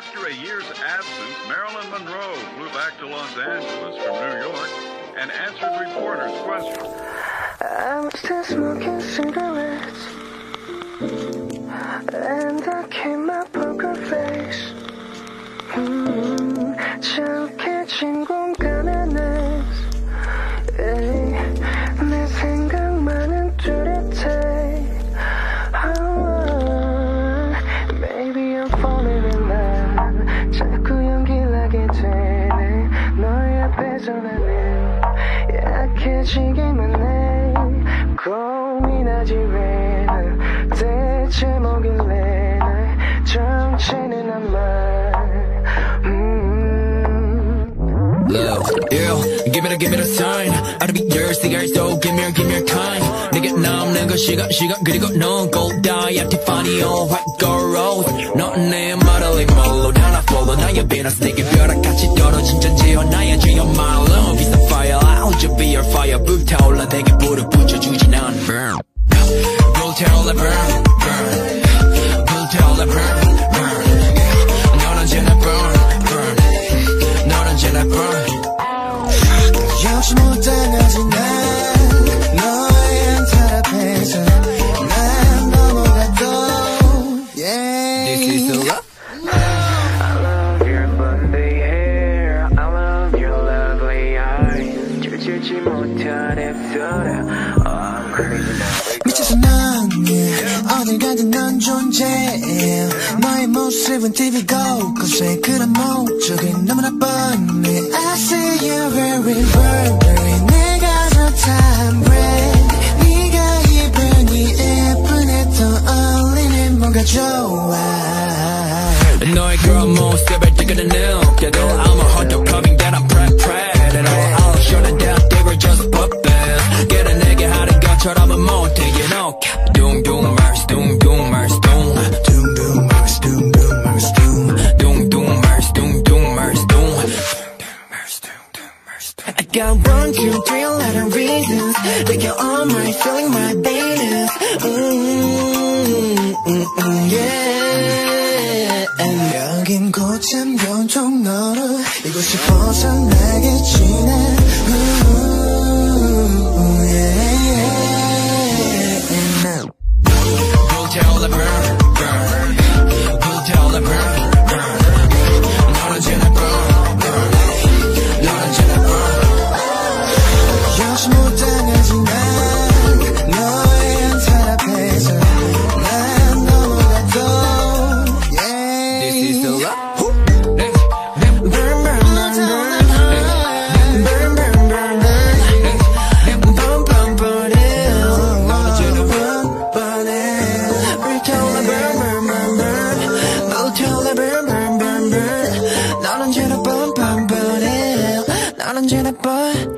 After a year's absence, Marilyn Monroe flew back to Los Angeles from New York and answered reporters' questions. Still smoking cigarettes 너의 앞에서 나는 약해지기만 해 고민하지 왜난 대체 뭐길래 날 정체는 안말 love yeah give me the give me the sign I'll be yours the girl so give me give me time 내게 남는 건 시간 시간 그리고 넌 gold die Tiffany all white gold rose 넌내 말을 말로 하나 follow 나의 Venus 내게 벼락같이 떨어진 전지와 나의 주여 my love is the fire I'll just be your fire 불타올라 내게 불을 붙여주지 난 burn 불타올라 burn burn 불타올라 burn burn 넌 언제나 burn burn 넌 언제나 burn 역시 못당하지 난 eyes 줄줄지 못한 입술에 Oh I'm crazy now 미쳐서 난 yeah. 어딜 가든 넌 존재해 너의 모습은 TV 곳곳에 그런 목적이 너무나 뻔해 I see you very very 내가 좋다 brand 네가 입은 이 예쁜에 떠올리는 뭔가 좋아 너의 그런 모습을 뜨거는 느껴도 I'm 못해 You know 둥둥 말스 둥둥 말스 둥 둥둥 말스 둥둥 말스 둥 둥둥 말스 둥둥 말스 둥 I got one, two, three, a lot of reasons Make you all my feeling my babies mm, mm, mm, yeah 여긴 고참 변종 너로 이곳이 벗어나겠지 난 burn, burn, burn. 넌 언제나 burn,